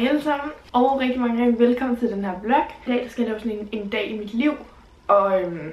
Hej alle sammen, og rigtig mange gange velkommen til den her vlog. I dag skal jeg lave sådan en, en dag i mit liv, og øhm,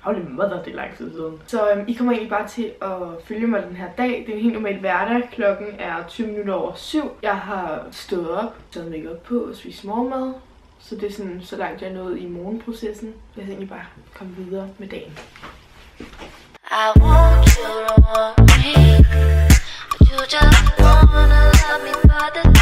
holy mother, det er lang tid siden. Så øhm, I kommer egentlig bare til at følge mig den her dag. Det er en helt normal hverdag. Klokken er 20 minutter over 7. Jeg har stået op, taget makeup på og spist morgenmad. Så det er sådan, så langt jeg er nået i morgenprocessen. Jeg skal egentlig bare komme videre med dagen. I want you to want me, but you just wanna love me the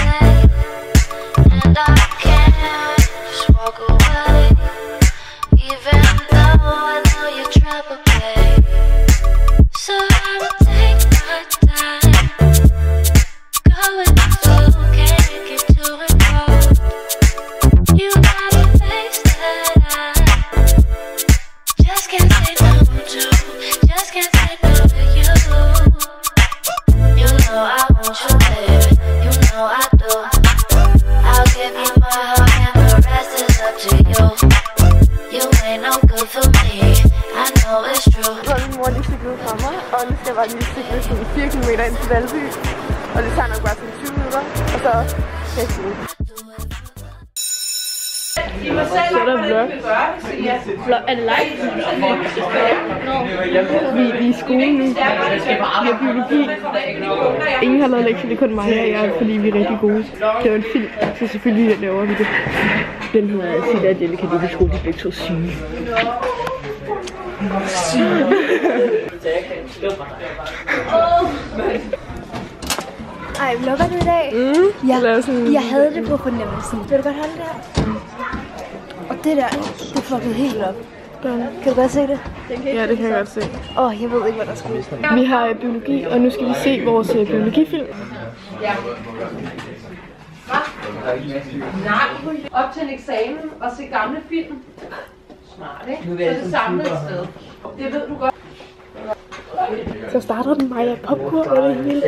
ain't no good for me. I know it's true. Så har min mor lige cyklet fra mig, og nu skal jeg bare lige cykle sådan 4 km ind til Valby. Og det tager nok bare sådan 20 minutter, og så skal jeg cykle. Så er der vlog. vlog. Er det live? Vi, vi er i skole nu. Vi har biologi. Ingen har lavet lektier, det er kun mig og jeg, fordi vi er rigtig gode. Det var en film, så selvfølgelig laver vi det. Den hedder Sida og Jellica, det vi tror, de er begge to syge. Ej, vlogger du i dag? Mm, sådan Jeg havde det på fornemmelsen. Vil du godt holde det her? Det der, det fuckede helt op. Kan du godt se det? Ja, det kan jeg godt se. Åh, oh, jeg ved ikke, hvad der skulle. Vi har øh, biologi, og nu skal vi se vores øh, biologifilm. op til en eksamen og se gamle film. Smart, ikke? Så er det samlet et sted. Det ved du godt. Så starter den af popcorn og det hele.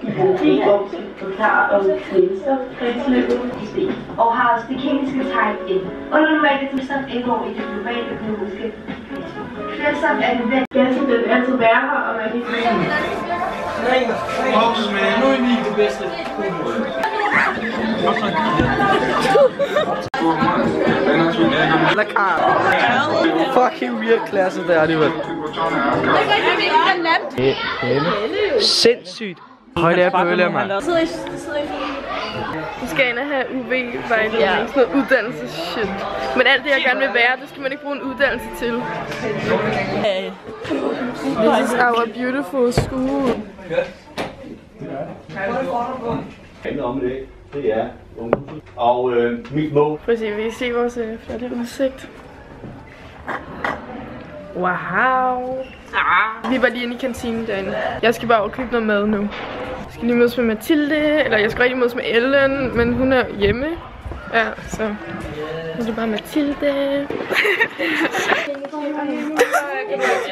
biologi forklarer om kvælstofkredsløbet i sten og har også det kemiske tegn ind. Under normale tilstand indgår i det globale økonomiske Kvælstof er den vægt. Gassen den altid være her, og man kan ikke nu er det bedste. Fucking weird klasse, det er det vel. Sindssygt. Højt er bølle, mand. Vi skal ind og have UV-vejledning, ja. sådan noget uddannelseshit. Men alt det, jeg gerne vil være, det skal man ikke bruge en uddannelse til. This is our beautiful school. handler om i dag, det er ungdomsliv. Og øh, mit mål Prøv at se, vi se vores øh, flotte udsigt. Wow. Ah. Vi var lige inde i kantinen derinde. Jeg skal bare over og købe noget mad nu. Jeg skal lige mødes med Mathilde, eller jeg skal rigtig mødes med Ellen, men hun er hjemme. Ja, så nu er det bare Mathilde.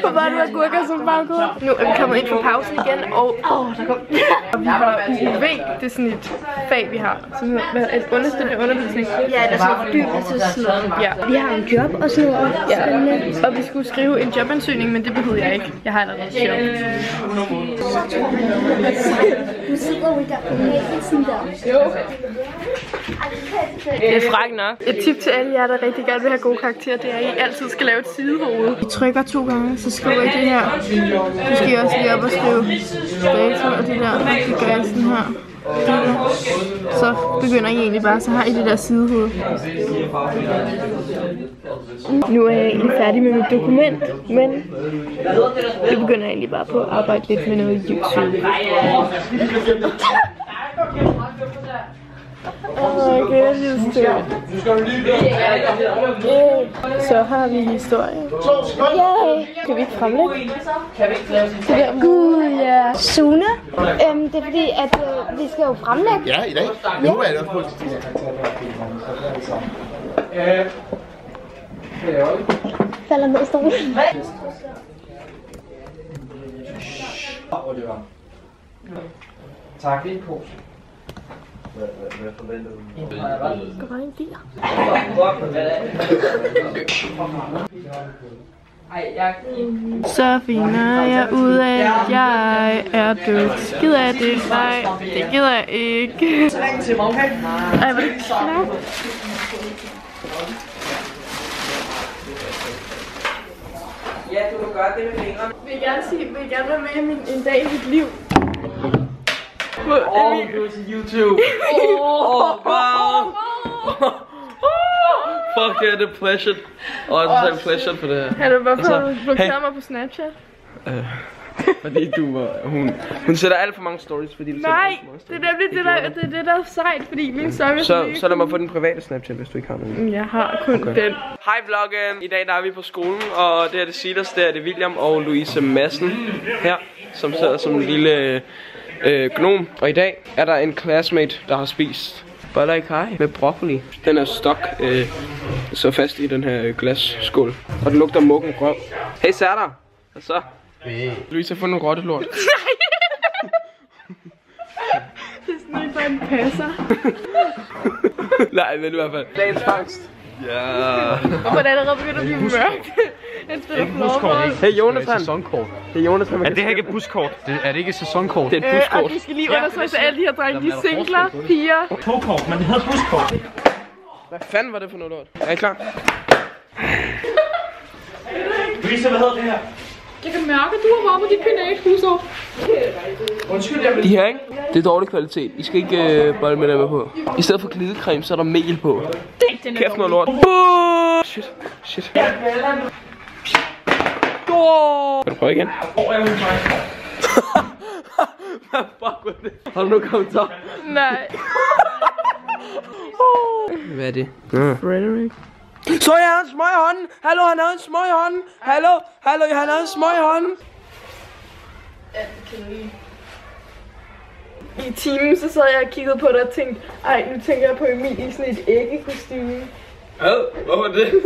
Hvor var du agurker som baggrund? Nu er vi kommet ind fra pausen igen, og åh, oh, der kom... og vi var UV, det er sådan et fag, vi har, som hedder et understøttende undervisning. Ja, der er sådan fordybelsesslød. Ja. Vi har en job og sådan noget. Ja. Og vi skulle skrive en jobansøgning, men det behøvede jeg ikke. Jeg har allerede et job. Nu sidder vi der på mælkelsen der. Det er fræk nok. Et tip til alle jer, der rigtig gerne vil have gode karakterer, det er, at I altid skal lave et sidehoved. I trykker to gange, så skriver I det her. Så skal I også lige op og skrive dato og det der. Det gør I sådan her. Så begynder I egentlig bare, så har I det der sidehoved. Nu er jeg egentlig færdig med mit dokument, men det begynder jeg egentlig bare på at arbejde lidt med noget YouTube. Åh, okay, jeg synes det. Yeah. Så har vi historie. Yay! Kan vi ikke fremlægge? Det der Gud, ja. Sune, øhm, det er fordi, at øh, vi skal jo fremlægge. Ja, i dag. Det håber jeg også på. Falder ned i stolen. Tak, det er en pose. Skal bare en dir. Så finder jeg ud af, Jeg er død. Gider jeg det? Nej, det gider jeg ikke. Ej, hvor er det klart. Ja, du kan gøre det med fingrene. Vil gerne sige, vil gerne være med i min, en dag i mit liv. Oh, du er til YouTube. Oh, wow. Fuck, det er det pleasure. Åh, oh, det er pleasure for det her. Han er bare Altså, for at blokere hey. mig på Snapchat. Fordi du var, hun, hun sætter alt for mange stories, fordi du Nej, for det mange er nemlig det, der, det, er det, der er sejt, fordi min story er Så, så lad mig få den private Snapchat, hvis du ikke har nogen. Jeg har kun Okay. den. Hej vloggen! I dag der er vi på skolen, og det er det Silas, det er det William og Louise Madsen her, som sidder som en lille øh, gnom. Og i dag er der en classmate, der har spist boller i kaj med broccoli. Den er stok øh, så fast i den her øh, glasskål, og den lugter muggen røv. Hey Serda! Hvad så? Hey. Louise har fundet en rottelort. Det er sådan en passer. Nej, men i hvert fald. Dagens fangst. Ja. Hvorfor er det allerede begyndt at blive mørkt? Han spiller floorball. Hey Jonathan. sæsonkort. Det er Jonathan. Er det her ikke et buskort? Det, er det ikke et sæsonkort? Det er et Øh, buskort. og vi skal lige undersøge, så alle de her drenge, de er singler, piger. Togkort, men det hedder buskort. Hvad fanden var det for noget lort? Er I klar? Louise, hvad hedder det her? Jeg kan mærke, at du har varmet dit kanalhusår. Undskyld, jeg De her, ikke? Det er dårlig kvalitet. I skal ikke øh, bolle med dem på. I stedet for glidecreme, så er der mel på. Den er Kæft noget lort. Shit, shit. Go! Kan du prøve igen? Hvad fuck var det? Har du nu kommet så? Nej. Hvad er det? Ja. Frederick. Så jeg har en smøg i hånden. Hallo, han har en smøg i hånden. Hallo, hallo, han har en smøg i hånden. I timen, så sad jeg og kiggede på dig og tænkte, ej, nu tænker jeg på Emil i sådan et æggekostyme. Hvad? Hvorfor det?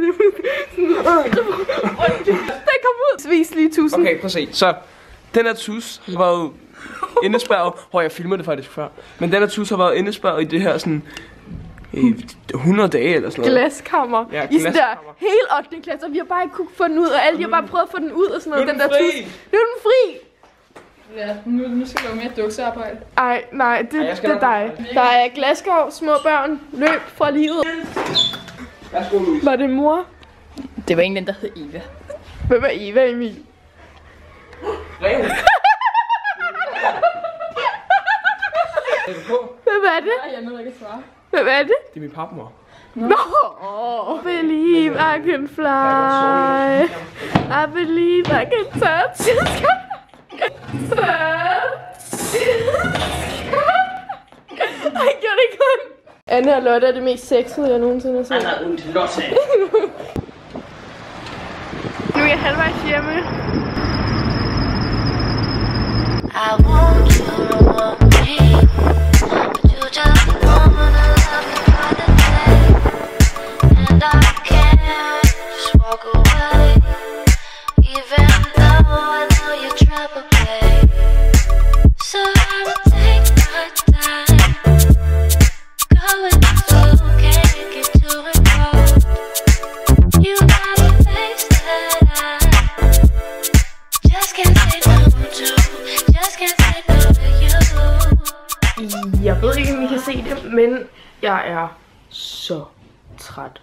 Den kom ud. Vis lige tusind. Okay, prøv at se. Så, den her tus har været indespærret. Hvor jeg filmede det faktisk før. Men den her tus har været indespærret i det her sådan... I 100 dage eller sådan noget. Glaskammer. Ja, I sådan der helt 8. klasse, og vi har bare ikke kunne få den ud, og alle de har bare prøvet at få den ud og sådan noget. Nu er den der fri. tus. Nu er den fri. Ja, nu, nu skal der jo mere duksearbejde. Ej, nej, det, Ej, det er dig. Der er Glasgow, små børn, løb fra livet. Værsgo, Louise. Var det mor? Det var en, der hed Eva. Hvem er Eva Emil? Rev. Er? Hvem er det? Nej, jeg nåede ikke at svare. Hvem er det? Det er min papmor. No! Oh. Believe I can fly. I believe I can touch. touch. Ej, gjorde det kun. Anne og Lotte er det mest sexede, jeg nogensinde har set. Anna und Lotte. Nu er jeg halvvejs hjemme. I want you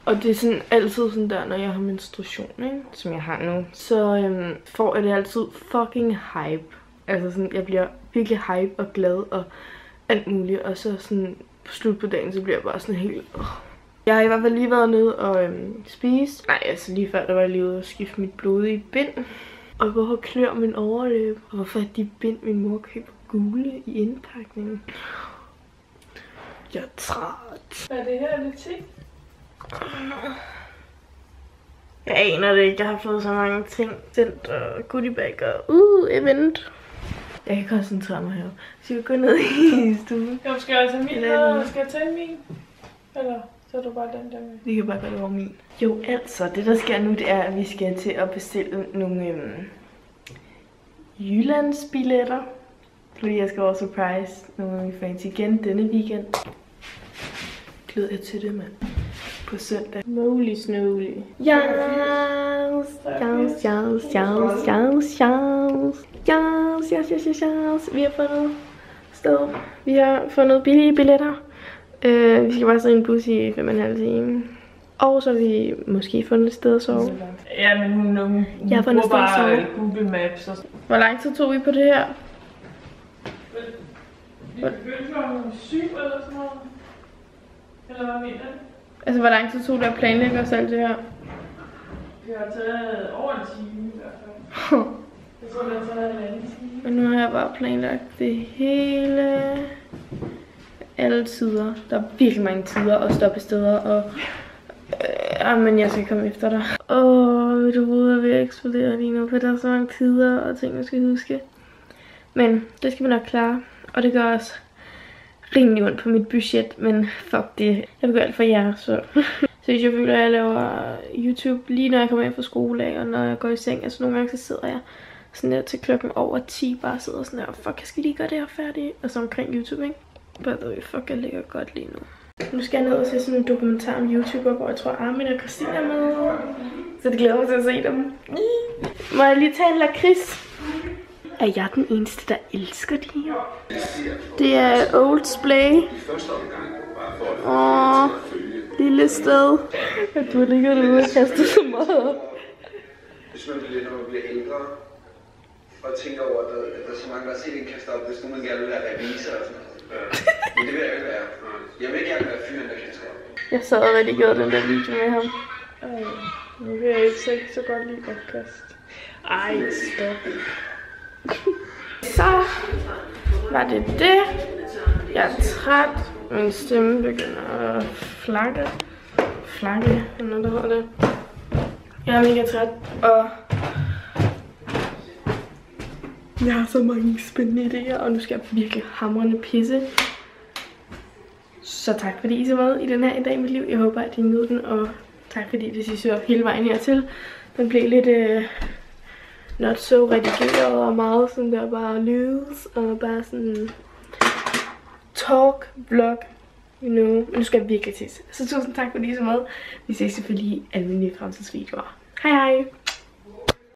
Og det er sådan altid sådan der, når jeg har menstruation, ikke? som jeg har nu, så øhm, får jeg det altid fucking hype. Altså sådan, jeg bliver virkelig hype og glad og alt muligt. Og så sådan på slut på dagen, så bliver jeg bare sådan helt... Øh. Jeg har i hvert fald lige været nede og øhm, spise. Nej, altså lige før, der var jeg lige ude og skifte mit blod i bind. Og hvorfor klør min overlæb? Og hvorfor er de bind, min mor køber gule i indpakningen? Jeg er træt. Hvad er det her, det ting? Jeg aner det ikke. Jeg har fået så mange ting sendt og goodiebag og uh, event. Jeg kan koncentrere mig her. Så jeg går ned i stuen. Jeg skal jeg tage min Eller skal jeg tage min? Eller så er du bare den der med? Vi kan bare gøre det over min. Jo, altså, det der sker nu, det er, at vi skal til at bestille nogle øhm, Jyllands-billetter. Fordi jeg skal over surprise nogle fans igen denne weekend. Glæder jeg til det, mand. På søndag. Moly snowly. Yes, yes, yes, yes, yes, yes, yes. yes, yes, yes, yes, yes. Vi har fundet sted. Vi har fundet billige billetter. Øh, vi skal bare sidde i en bus i 5,5 time. Og så har vi måske fundet et sted at sove. Ja, men hun, hun, hun Jeg har fundet et sted at sove. Google Maps og sådan. Hvor lang tid tog vi på det her? Vi begyndte klokken syv eller sådan noget. Eller hvad mener du? Altså, hvor lang tid tog det at planlægge os alt det her? Det har taget over en time i hvert fald. Jeg tror, det har taget en anden time. Men nu har jeg bare planlagt det hele. Alle tider. Der er virkelig mange tider og stoppesteder. Og, øh, ja, men jeg skal komme efter dig. Åh, mit hoved er ved at eksplodere lige nu, for der er så mange tider og ting, jeg skal huske. Men det skal vi nok klare. Og det gør også rimelig ondt på mit budget, men fuck det. Jeg vil gøre alt for jer, så... Så hvis jeg føler, at jeg laver YouTube lige når jeg kommer hjem fra skole af, og når jeg går i seng, altså nogle gange så sidder jeg sådan der til klokken over 10, bare sidder sådan der, fuck, jeg skal lige gøre det her færdigt, og så omkring YouTube, ikke? By the way, fuck, jeg ligger godt lige nu. Nu skal jeg ned og se sådan en dokumentar om YouTuber, hvor jeg tror Armin og Christina er med. Så det glæder mig til at se dem. Må jeg lige tage en lakrids? Er jeg den eneste, der elsker de her? Det er Old Splay. Åh, lille sted. Du har ligget derude og kastet så meget op. Hvis man bliver, når man bliver ældre, og tænker over, at der, at der er så mange, der har set en kaste op, hvis nu man gerne vil være revisor og sådan noget. Men det vil jeg ikke være. Jeg vil gerne være fyren, der kaster op. Jeg sad og redigerede den der video med ham. Øh, nu kan jeg ikke så, så godt lide opkast. Ej, stop. Så var det det. Jeg er træt. Min stemme begynder at flakke. Flakke, eller der hedder det. Jeg er mega træt, og jeg har så mange spændende idéer, og nu skal jeg virkelig hamrende pisse. Så tak fordi I så med i den her i dag i mit liv. Jeg håber, at I nød den, og tak fordi hvis I så hele vejen hertil. Den blev lidt øh, not so redigeret og meget sådan der bare lydes og bare sådan talk, vlog, you know. Men nu skal jeg virkelig tisse. Så tusind tak fordi I så med. Vi ses selvfølgelig i alle mine fremtidsvideoer. Hej hej!